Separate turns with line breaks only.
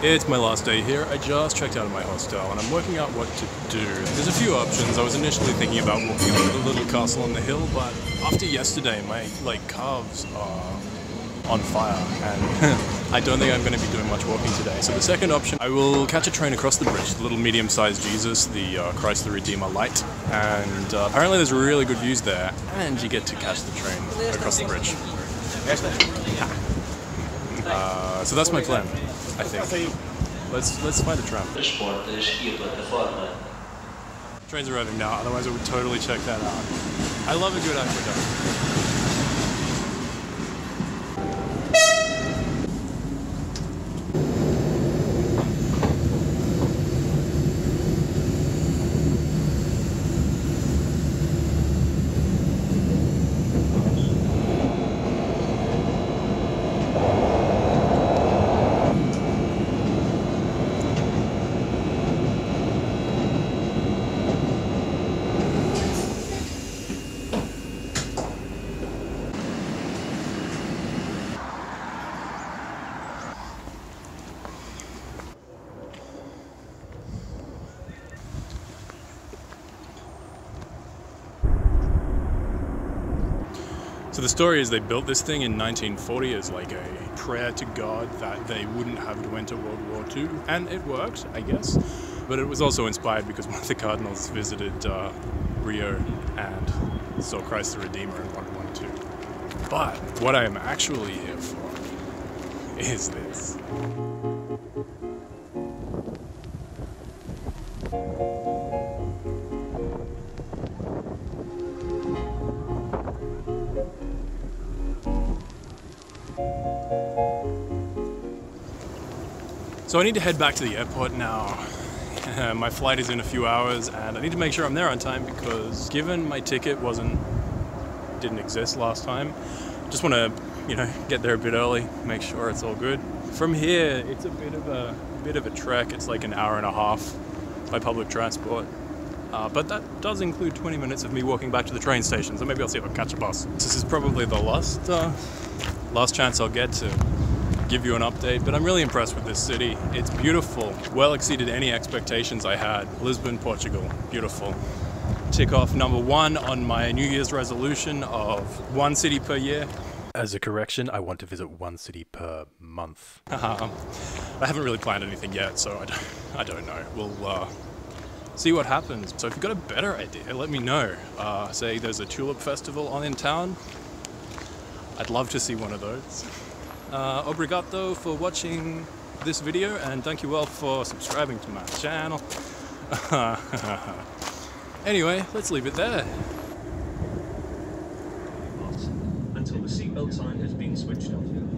It's my last day here. I just checked out of my hostel and I'm working out what to do. There's a few options. I was initially thinking about walking up to the little castle on the hill, but after yesterday, my like calves are on fire and I don't think I'm going to be doing much walking today. So the second option, I will catch a train across the bridge, the little medium-sized Jesus, the uh, Christ the Redeemer light, and uh, apparently there's really good views there, and you get to catch the train across the bridge. Uh, so that's my plan, I think. Let's let's find a tram. Train's arriving now, otherwise I would totally check that out. I love a good aqueduct. So the story is they built this thing in 1940 as like a prayer to God that they wouldn't have to enter World War II, and it worked, I guess. But it was also inspired because one of the cardinals visited uh, Rio and saw Christ the Redeemer in 112. But what I am actually here for is this. So I need to head back to the airport now. my flight is in a few hours and I need to make sure I'm there on time because given my ticket wasn't didn't exist last time, just want to, you know, get there a bit early, make sure it's all good. From here, it's a bit of a bit of a trek. It's like an hour and a half by public transport. Uh, but that does include 20 minutes of me walking back to the train station, so maybe I'll see if I can catch a bus. This is probably the last, uh, last chance I'll get to give you an update, but I'm really impressed with this city. It's beautiful, well exceeded any expectations I had. Lisbon, Portugal, beautiful. Tick off number one on my New Year's resolution of one city per year. As a correction, I want to visit one city per month. Um, I haven't really planned anything yet, so I don't, I don't know. We'll uh, see what happens. So if you've got a better idea, let me know. Uh, say there's a tulip festival on in town. I'd love to see one of those. Uh, obrigado for watching this video and thank you all for subscribing to my channel. anyway, let's leave it there. Until the seatbelt sign has been switched off.